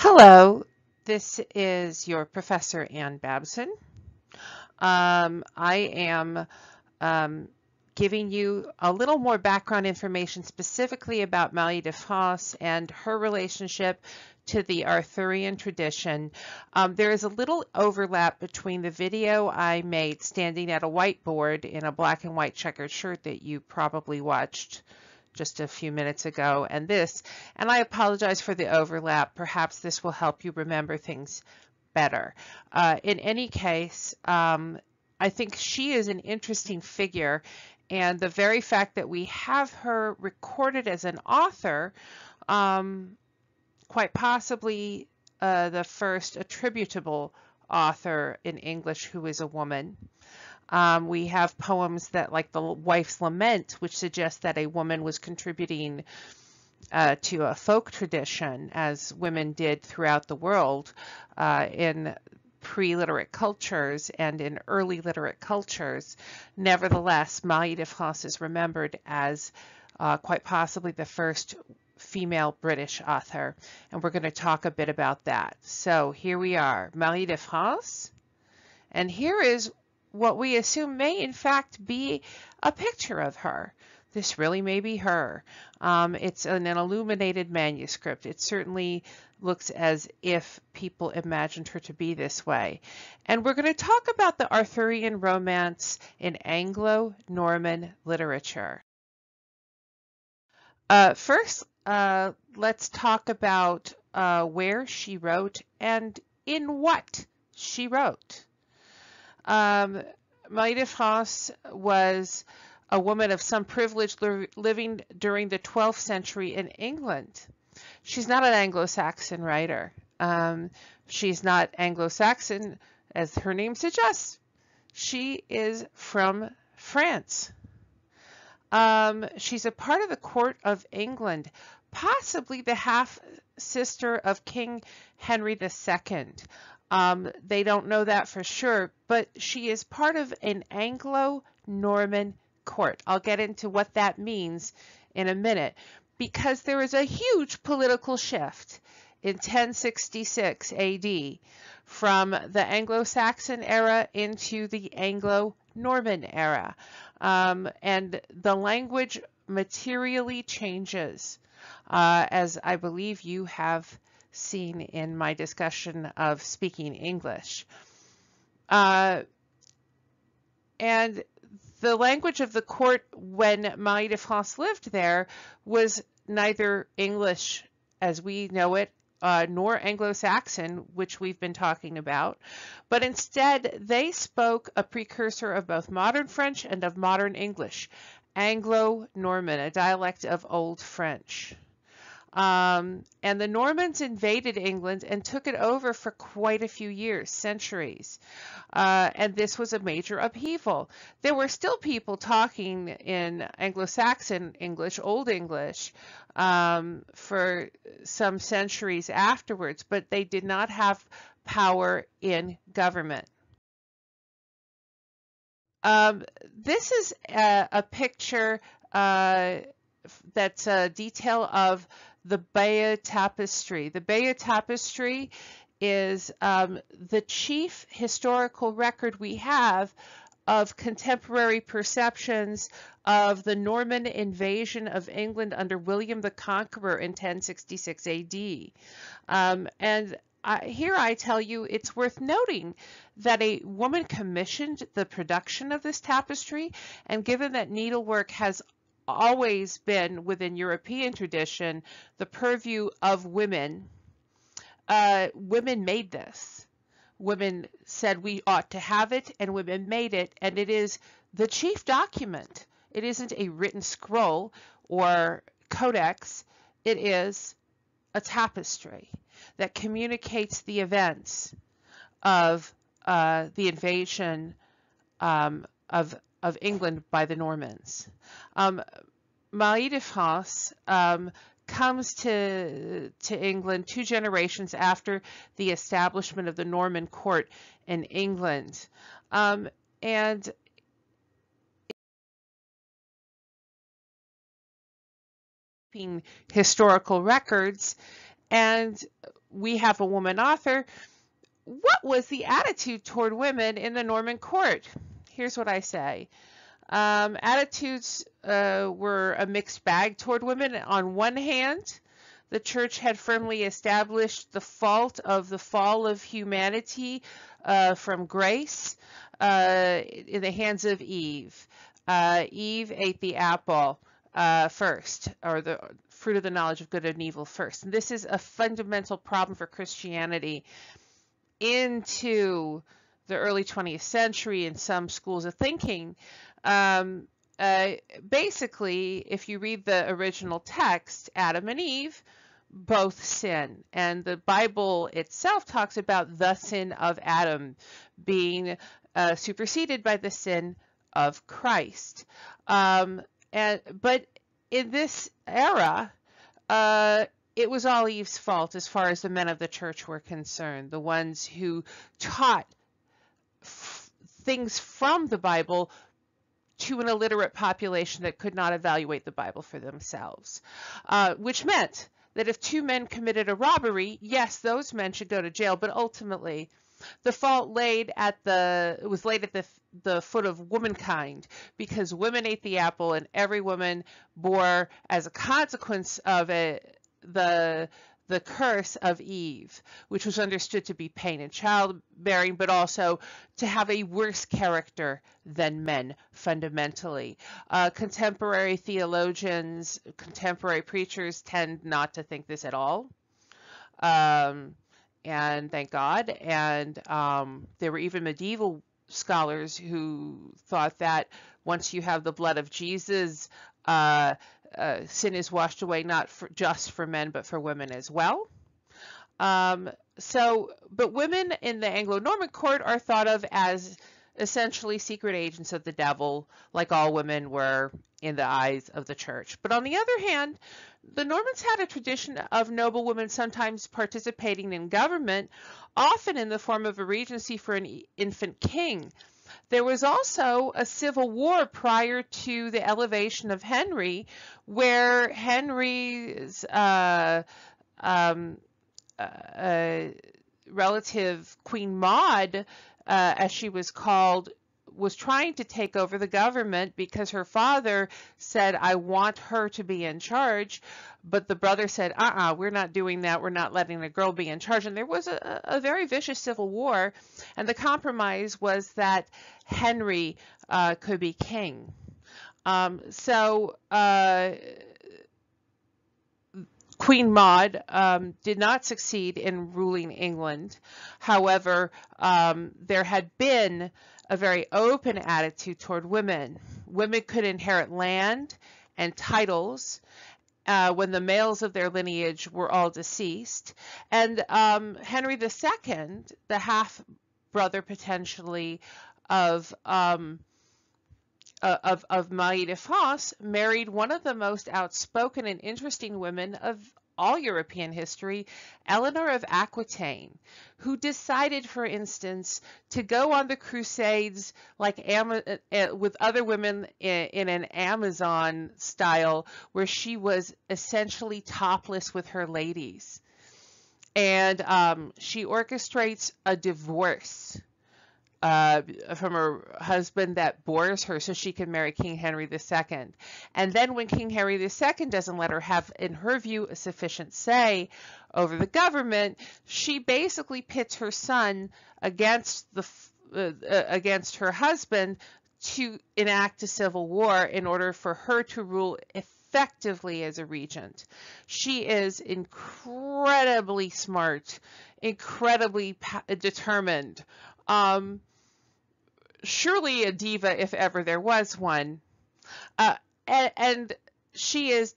Hello, this is your Professor Anne Babson. Um, I am um, giving you a little more background information specifically about Marie de France and her relationship to the Arthurian tradition. Um, there is a little overlap between the video I made standing at a whiteboard in a black and white checkered shirt that you probably watched just a few minutes ago and this, and I apologize for the overlap. Perhaps this will help you remember things better. Uh, in any case, um, I think she is an interesting figure, and the very fact that we have her recorded as an author, um, quite possibly uh, the first attributable author in English who is a woman. Um, we have poems that, like the Wife's Lament, which suggests that a woman was contributing uh, to a folk tradition, as women did throughout the world uh, in pre-literate cultures and in early literate cultures. Nevertheless, Marie de France is remembered as uh, quite possibly the first female British author, and we're going to talk a bit about that. So here we are, Marie de France, and here is what we assume may in fact be a picture of her. This really may be her. Um, it's an, an illuminated manuscript. It certainly looks as if people imagined her to be this way. And we're going to talk about the Arthurian romance in Anglo-Norman literature. Uh, first, uh, let's talk about uh, where she wrote and in what she wrote. Um, Marie de France was a woman of some privilege living during the 12th century in England. She's not an Anglo-Saxon writer. Um, she's not Anglo-Saxon, as her name suggests. She is from France. Um, she's a part of the court of England, possibly the half sister of King Henry II. Um, they don't know that for sure, but she is part of an Anglo-Norman court. I'll get into what that means in a minute because there is a huge political shift in 1066 AD from the Anglo-Saxon era into the Anglo-Norman era. Um, and the language materially changes, uh, as I believe you have seen in my discussion of speaking English. Uh, and the language of the court when Marie de France lived there was neither English as we know it, uh, nor Anglo-Saxon, which we've been talking about, but instead they spoke a precursor of both modern French and of modern English, Anglo-Norman, a dialect of Old French. Um, and the Normans invaded England and took it over for quite a few years, centuries. Uh, and this was a major upheaval. There were still people talking in Anglo-Saxon English, Old English, um, for some centuries afterwards, but they did not have power in government. Um, this is a, a picture uh, that's a detail of the Bayeux Tapestry. The Bayeux Tapestry is um, the chief historical record we have of contemporary perceptions of the Norman invasion of England under William the Conqueror in 1066 AD. Um, and here I tell you it's worth noting that a woman commissioned the production of this tapestry and given that needlework has always been within European tradition the purview of women. Uh, women made this. Women said we ought to have it, and women made it, and it is the chief document. It isn't a written scroll or codex. It is a tapestry that communicates the events of uh, the invasion um, of of England by the Normans. Um, Marie de France um, comes to to England two generations after the establishment of the Norman court in England, um, and historical records and we have a woman author. What was the attitude toward women in the Norman court? Here's what I say. Um, attitudes uh, were a mixed bag toward women. On one hand, the church had firmly established the fault of the fall of humanity uh, from grace uh, in the hands of Eve. Uh, Eve ate the apple uh, first, or the fruit of the knowledge of good and evil first. And this is a fundamental problem for Christianity into the early 20th century in some schools of thinking. Um, uh, basically, if you read the original text, Adam and Eve both sin. And the Bible itself talks about the sin of Adam being uh, superseded by the sin of Christ. Um, and but in this era, uh, it was all Eve's fault as far as the men of the church were concerned, the ones who taught things from the Bible to an illiterate population that could not evaluate the Bible for themselves, uh, which meant that if two men committed a robbery, yes, those men should go to jail, but ultimately the fault laid at the was laid at the the foot of womankind because women ate the apple and every woman bore as a consequence of it the the curse of Eve, which was understood to be pain and childbearing, but also to have a worse character than men fundamentally. Uh, contemporary theologians, contemporary preachers tend not to think this at all. Um, and thank God. And um, there were even medieval scholars who thought that once you have the blood of Jesus, uh, uh, sin is washed away not for, just for men but for women as well. Um, so, but women in the Anglo-Norman court are thought of as essentially secret agents of the devil, like all women were in the eyes of the church. But on the other hand, the Normans had a tradition of noble women sometimes participating in government, often in the form of a regency for an infant king. There was also a civil war prior to the elevation of Henry, where Henry's uh, um, uh, uh, relative Queen Maud, uh, as she was called, was trying to take over the government because her father said, I want her to be in charge. But the brother said, uh uh-uh, uh, we are not doing that. We're not letting the girl be in charge. And there was a, a very vicious civil war. And the compromise was that Henry uh, could be king. Um, so, uh, Queen Maud um, did not succeed in ruling England. However, um, there had been a very open attitude toward women. Women could inherit land and titles uh, when the males of their lineage were all deceased. And um, Henry II, the half brother potentially of um, uh, of, of Marie de France, married one of the most outspoken and interesting women of all European history, Eleanor of Aquitaine, who decided, for instance, to go on the Crusades like uh, uh, with other women in, in an Amazon style, where she was essentially topless with her ladies. And um, she orchestrates a divorce uh, from her husband that bores her so she can marry King Henry II. And then when King Henry II doesn't let her have, in her view, a sufficient say over the government, she basically pits her son against the uh, uh, against her husband to enact a civil war in order for her to rule effectively as a regent. She is incredibly smart, incredibly determined. Um, surely a diva if ever there was one. Uh, and, and she is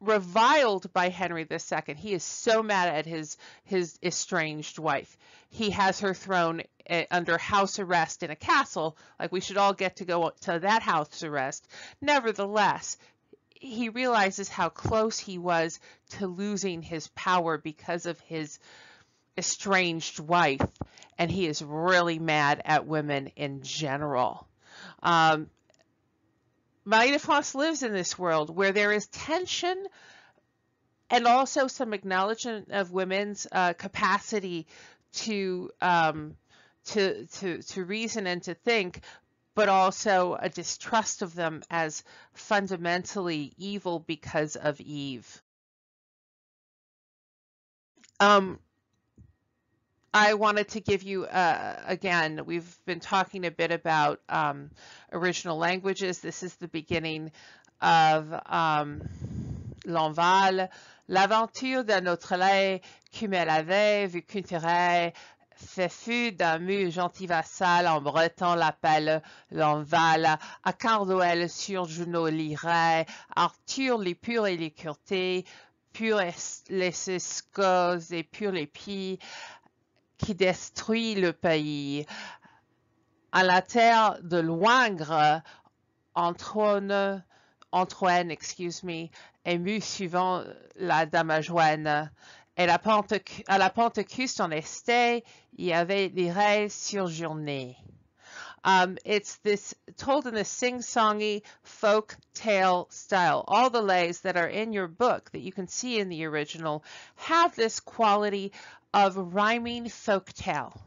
reviled by Henry II. He is so mad at his his estranged wife. He has her thrown uh, under house arrest in a castle. Like we should all get to go to that house arrest. Nevertheless, he realizes how close he was to losing his power because of his estranged wife and he is really mad at women in general. Um, de France lives in this world where there is tension and also some acknowledgement of women's uh, capacity to um, to to to reason and to think, but also a distrust of them as fundamentally evil because of Eve. Um, I wanted to give you, uh, again, we've been talking a bit about um, original languages. This is the beginning of um, L'Enval, l'aventure de notre lait qui me l'avait vu culturel fait fut d'un mu gentil vassal en breton l'appelle l'enval, à Cardoel sur Juno l'irait, Arthur les purs et les curtés, purs les escos et purs les pies, qui détruit le pays. À la terre de Loingre, Antoine, Antoine, excuse me, ému suivant la damajoine. Et la à la Pentecoste en Esté, il y avait des rêves surjournés. Um, it's this told in a sing-songy folk tale style. All the lays that are in your book that you can see in the original have this quality of rhyming folk tale.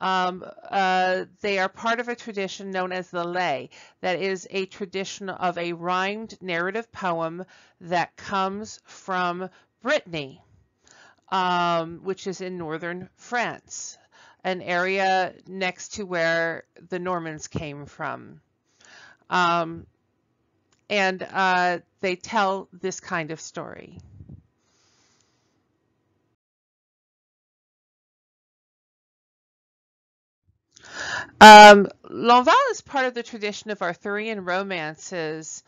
Um, uh, they are part of a tradition known as the lay, that is a tradition of a rhymed narrative poem that comes from Brittany, um, which is in northern France, an area next to where the Normans came from. Um, and uh, they tell this kind of story. Um, Lanval is part of the tradition of Arthurian romances.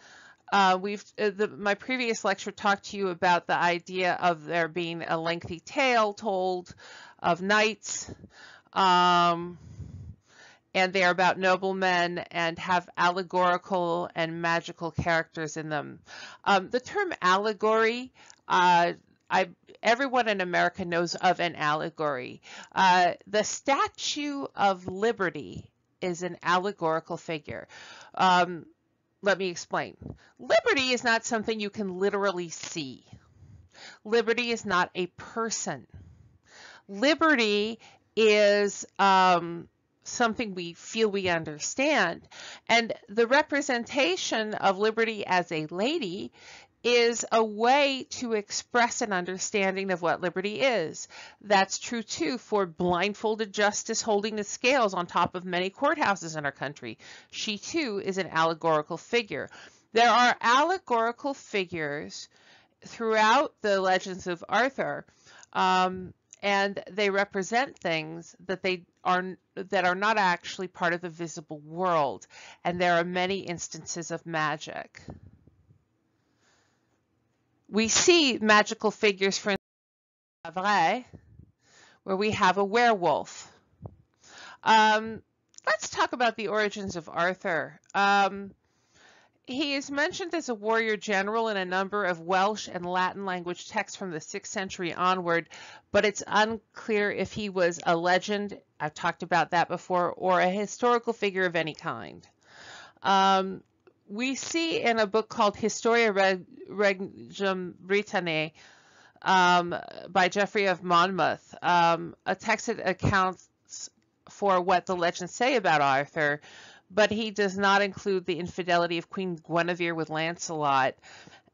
Uh, we've uh, the, my previous lecture talked to you about the idea of there being a lengthy tale told of knights, um, and they are about noblemen and have allegorical and magical characters in them. Um, the term allegory uh, I everyone in America knows of an allegory. Uh, the Statue of Liberty is an allegorical figure. Um, let me explain. Liberty is not something you can literally see. Liberty is not a person. Liberty is um, something we feel we understand. And the representation of liberty as a lady is a way to express an understanding of what liberty is. That's true too for blindfolded justice holding the scales on top of many courthouses in our country. She too is an allegorical figure. There are allegorical figures throughout the legends of Arthur, um, and they represent things that they are that are not actually part of the visible world. And there are many instances of magic we see magical figures, for instance, where we have a werewolf. Um, let's talk about the origins of Arthur. Um, he is mentioned as a warrior general in a number of Welsh and Latin language texts from the 6th century onward, but it's unclear if he was a legend, I've talked about that before, or a historical figure of any kind. Um, we see in a book called Historia Regum Britanniae um, by Geoffrey of Monmouth, um, a text that accounts for what the legends say about Arthur, but he does not include the infidelity of Queen Guinevere with Lancelot.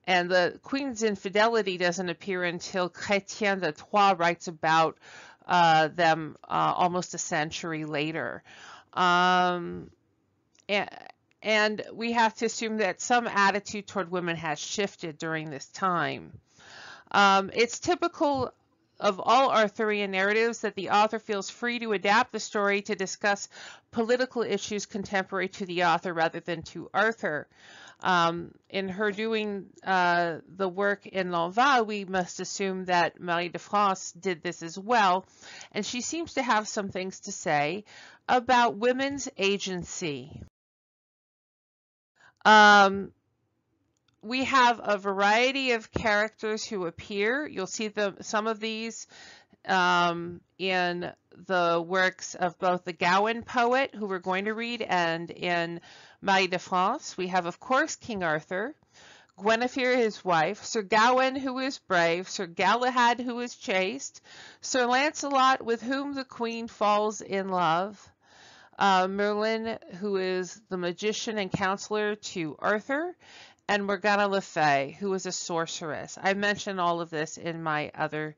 And the queen's infidelity doesn't appear until Chrétien de Troyes writes about uh, them uh, almost a century later. Um, and, and we have to assume that some attitude toward women has shifted during this time. Um, it's typical of all Arthurian narratives that the author feels free to adapt the story to discuss political issues contemporary to the author rather than to Arthur. Um, in her doing uh, the work in Lanval, we must assume that Marie de France did this as well, and she seems to have some things to say about women's agency. Um, we have a variety of characters who appear. You'll see them, some of these um, in the works of both the Gawain poet, who we're going to read, and in Marie de France. We have, of course, King Arthur, Guinevere his wife, Sir Gawain who is brave, Sir Galahad who is chaste, Sir Lancelot with whom the queen falls in love, uh, Merlin who is the magician and counselor to Arthur, and Morgana Le Fay who was a sorceress. I mentioned all of this in my other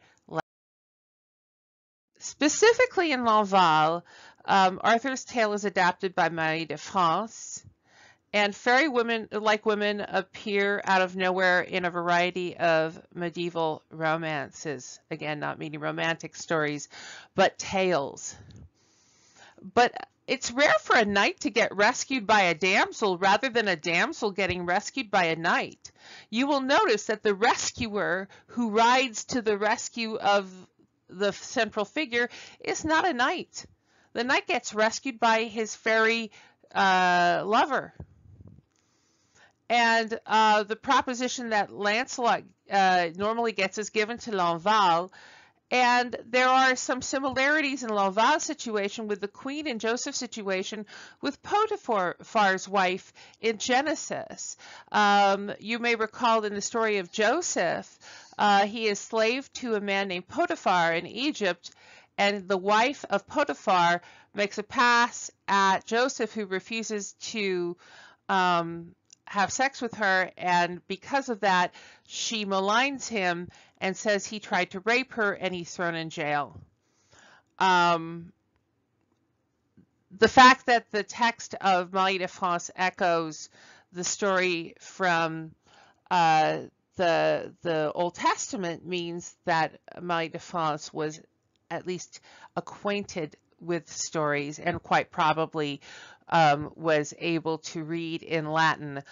Specifically in Lanval, um, Arthur's tale is adapted by Marie de France, and fairy women, like women, appear out of nowhere in a variety of medieval romances. Again, not meaning romantic stories, but tales. But it's rare for a knight to get rescued by a damsel rather than a damsel getting rescued by a knight. You will notice that the rescuer who rides to the rescue of the central figure is not a knight. The knight gets rescued by his fairy uh, lover. And uh, the proposition that Lancelot uh, normally gets is given to Lanval. And there are some similarities in Lanval's situation with the Queen and Joseph's situation with Potiphar's wife in Genesis. Um, you may recall in the story of Joseph, uh, he is slave to a man named Potiphar in Egypt, and the wife of Potiphar makes a pass at Joseph, who refuses to um, have sex with her, and because of that, she maligns him and says he tried to rape her, and he's thrown in jail. Um, the fact that the text of Marie de France echoes the story from uh, the the Old Testament means that Marie de France was at least acquainted with stories and quite probably um, was able to read in Latin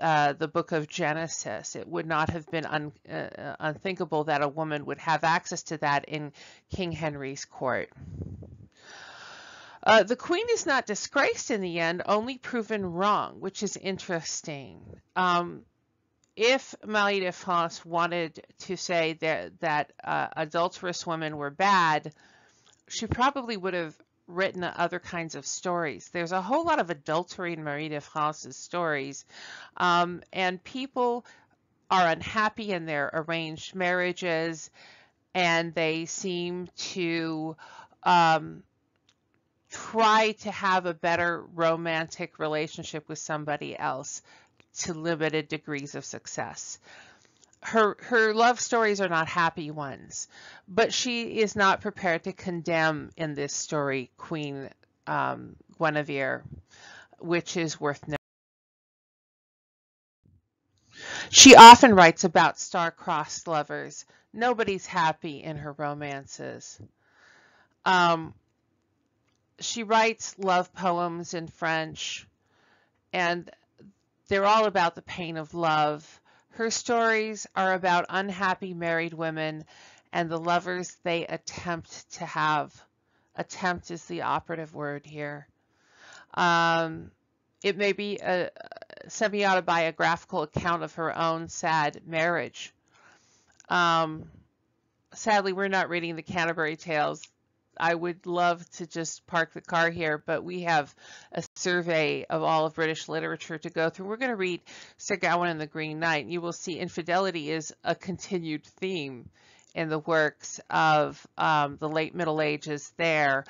uh, the book of Genesis. It would not have been un, uh, unthinkable that a woman would have access to that in King Henry's court. Uh, the queen is not disgraced in the end, only proven wrong, which is interesting. Um, if Marie de France wanted to say that that uh, adulterous women were bad, she probably would have written other kinds of stories. There's a whole lot of adultery in Marie de France's stories, um, and people are unhappy in their arranged marriages, and they seem to um, try to have a better romantic relationship with somebody else to limited degrees of success. Her, her love stories are not happy ones, but she is not prepared to condemn in this story Queen um, Guinevere, which is worth noting. She often writes about star-crossed lovers. Nobody's happy in her romances. Um, she writes love poems in French, and they're all about the pain of love. Her stories are about unhappy married women and the lovers they attempt to have. Attempt is the operative word here. Um, it may be a semi-autobiographical account of her own sad marriage. Um, sadly, we're not reading the Canterbury Tales. I would love to just park the car here, but we have a survey of all of British literature to go through. We're going to read Sir Gawain and the Green Knight. You will see infidelity is a continued theme in the works of um, the late Middle Ages there,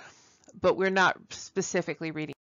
but we're not specifically reading